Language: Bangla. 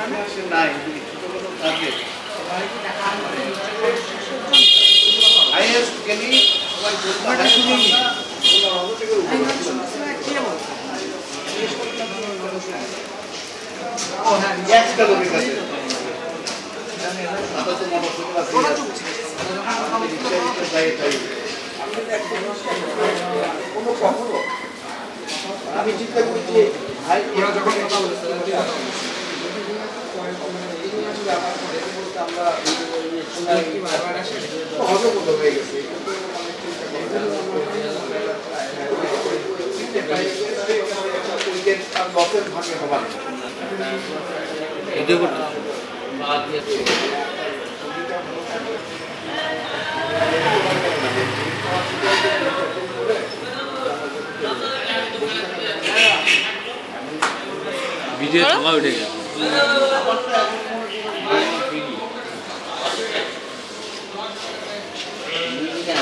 নাই ছোট ছোট থাকে হাইয়েস্ট গেলি এক কিলোমিটার কাছে আপাতত মোটরসাইকেল আছে যাই আমি চিন্তা করি যে ভাই ওরা যখন কথা বলেছে ভিডিও থাকা উঠে গেছে। みたいな。